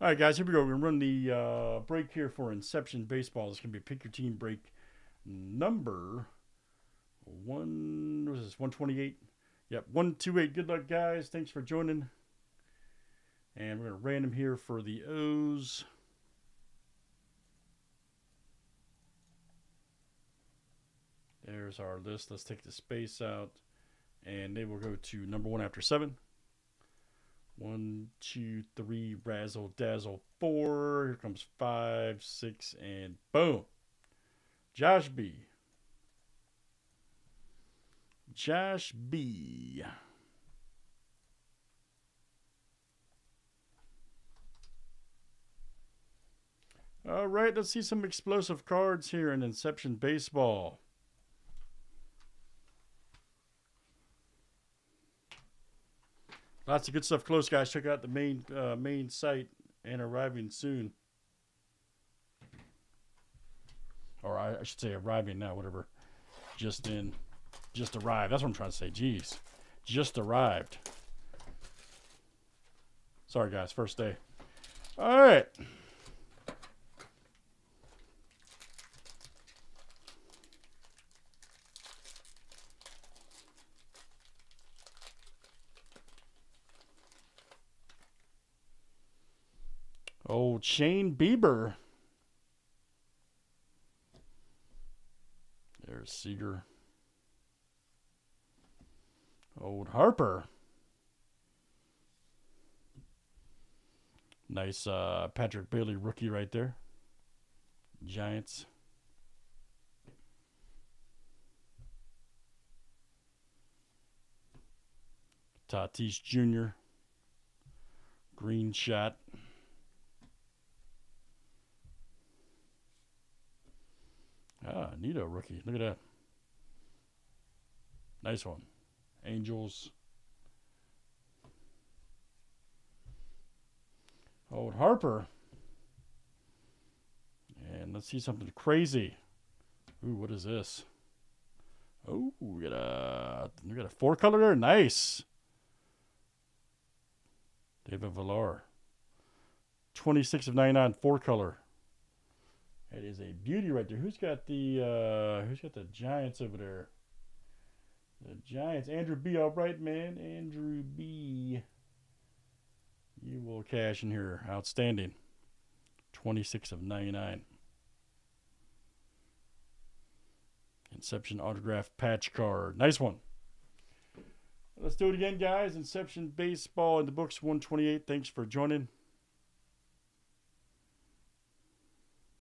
All right, guys, here we go. We're going to run the uh, break here for Inception Baseball. This is going to be pick your team break number one. What is this? 128. Yep, 128. Good luck, guys. Thanks for joining. And we're going to random here for the O's. There's our list. Let's take the space out. And they will go to number one after seven. One, two, three, razzle dazzle, four. Here comes five, six, and boom. Josh B. Josh B. All right, let's see some explosive cards here in Inception Baseball. Lots of good stuff close, guys. Check out the main uh, main site and arriving soon. Or I, I should say arriving now, whatever. Just in, just arrived. That's what I'm trying to say. Jeez, just arrived. Sorry, guys. First day. All right. Old Shane Bieber. There's Seager. Old Harper. Nice uh, Patrick Bailey rookie right there. Giants. Tatis Jr. Green shot. Ah, Neto rookie. Look at that. Nice one. Angels. Old Harper. And let's see something crazy. Ooh, what is this? Oh, we got a we got a four color there. Nice. David Villar. 26 of 99 four color. That is a beauty right there. Who's got the uh who's got the Giants over there? The Giants. Andrew B. All right, man. Andrew B. You will cash in here. Outstanding. 26 of 99. Inception autograph patch card. Nice one. Let's do it again, guys. Inception baseball in the books 128. Thanks for joining.